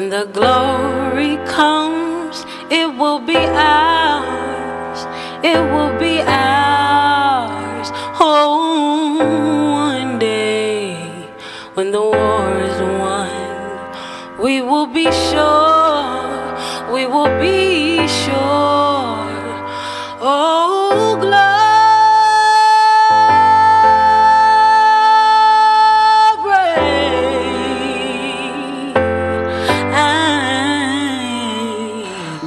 When the glory comes, it will be ours. It will be ours. Oh, one day when the war is won, we will be sure. We will be sure.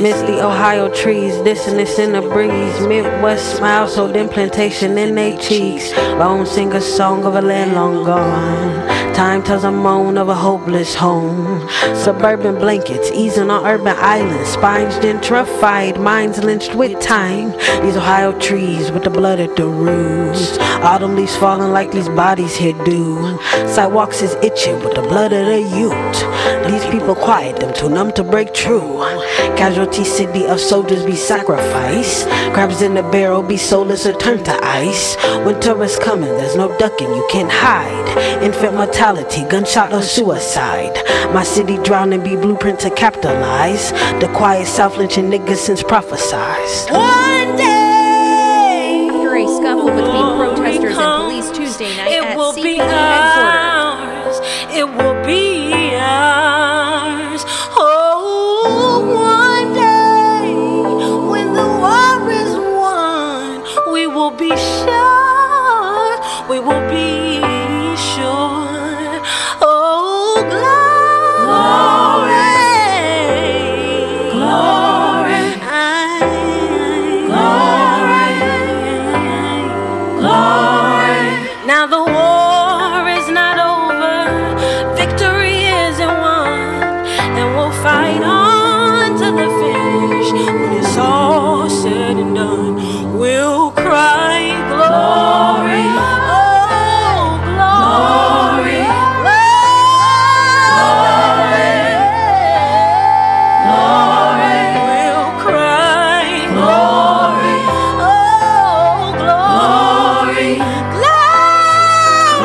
Misty Ohio trees, dissonance in the breeze. Midwest smile, so then plantation in they cheeks. Bone sing a song of a land long gone. Time tells a moan of a hopeless home. Suburban blankets, easing on urban islands. Spines gentrified, minds lynched with time. These Ohio trees with the blood at the roots. Autumn leaves falling like these bodies here do. Sidewalks is itching with the blood of the youth. These people quiet them, too numb to break true. Casualty city of soldiers be sacrificed. Crabs in the barrel be soulless or turned to ice. Winter is coming, there's no ducking, you can't hide. Infant mortality, gunshot or suicide. My city drowning be blueprint to capitalize. The quiet South lynching niggas since prophesized. One day. After a scuffle between protesters and police Tuesday night it at will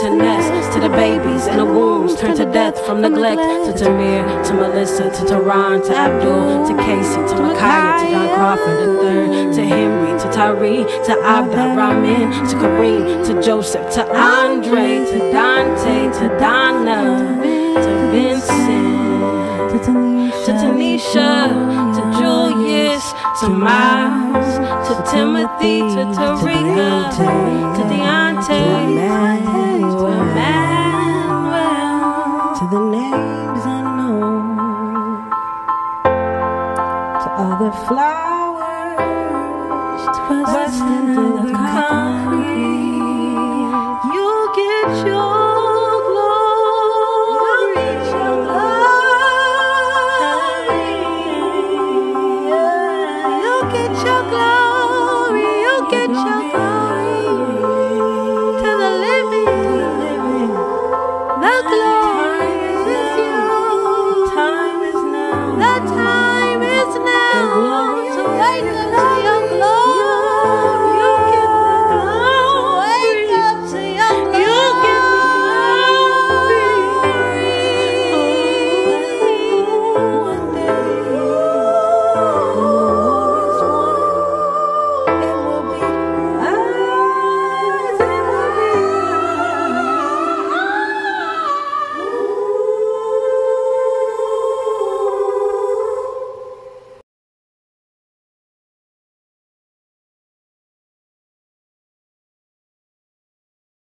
to in hood. To the babies and the wombs turned to death from neglect. To Tamir, to Melissa, to Tehran, to Abdul, to Casey, to Ma'Khia, to John Crawford III, to Henry, to Tyree, to Abda, Ramin, to Kareem, to Joseph, to Andre, to Dante, to Donna, to Vincent, to Tanisha, to Julius, to Miles, to Timothy, to Tarika, to Deontay, to the names I know, to all the flowers twisted.